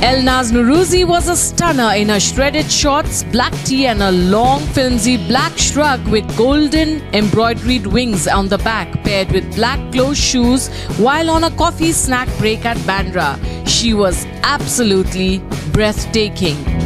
Elnaaz Norouzi was a stunner in her shredded shorts, black tee, and a long, flimsy black shrug with golden embroidered wings on the back, paired with black closed shoes, while on a coffee snack break at Bandra. She was absolutely breathtaking.